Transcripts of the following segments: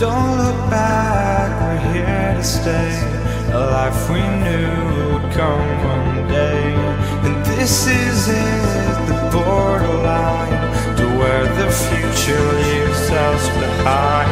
Don't look back, we're here to stay. A life we knew would come one day. And this is it, the borderline to where the future leaves us behind.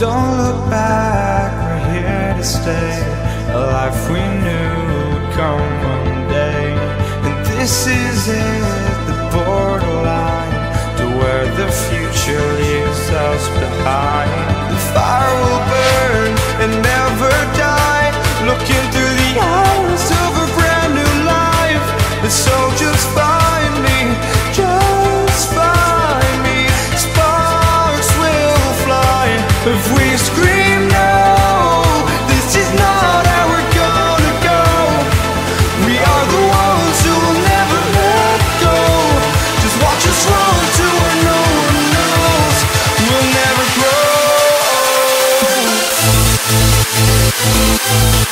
Don't look back, stay. A life we knew would come one day. And this is it, the borderline to where the future leaves us behind. The fire will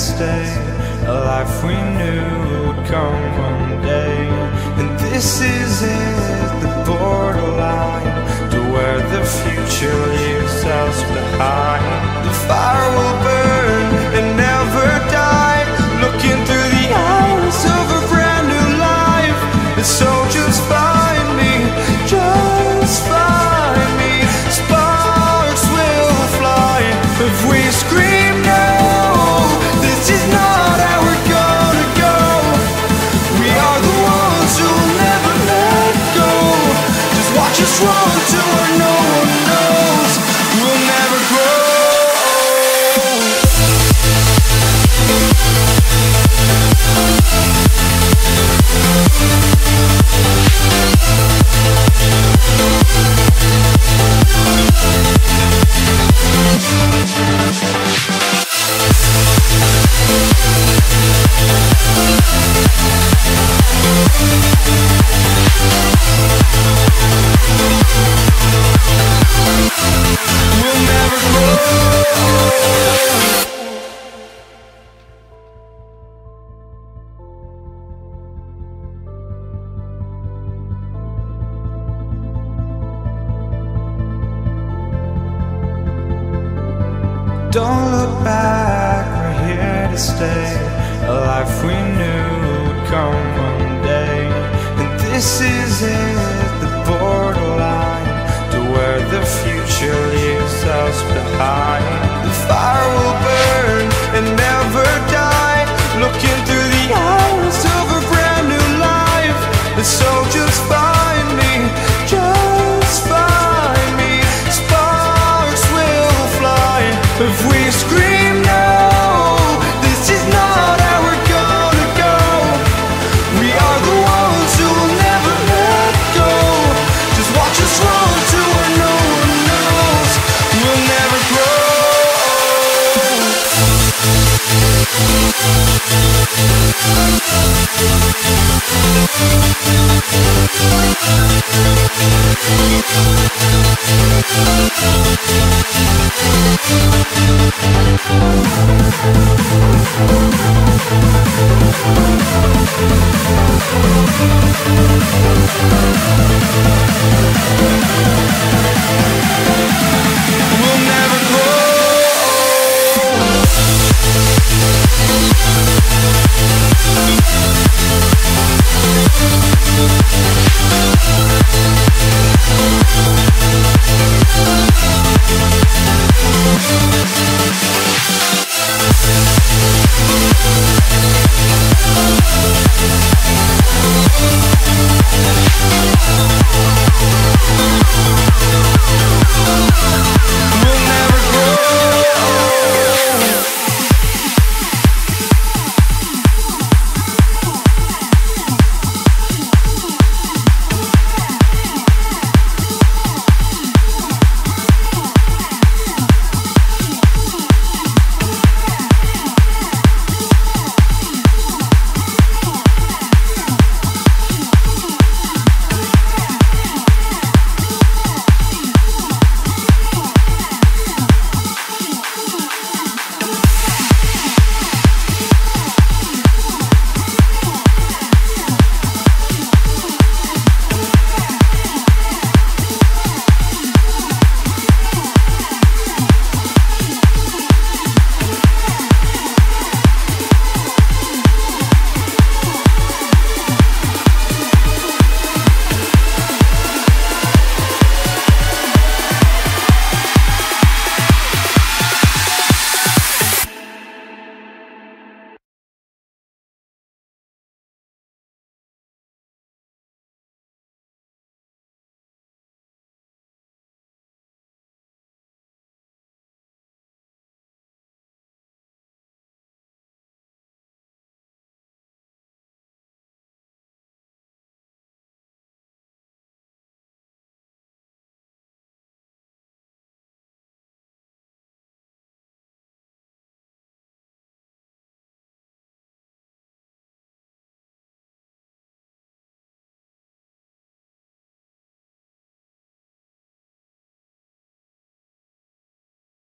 Stay. A life we knew would come one day. And this is it, the borderline to where the future leaves us behind. The fire will Don't look back, we're here to stay. A life we knew would come one day. And this is it, the border. if we scream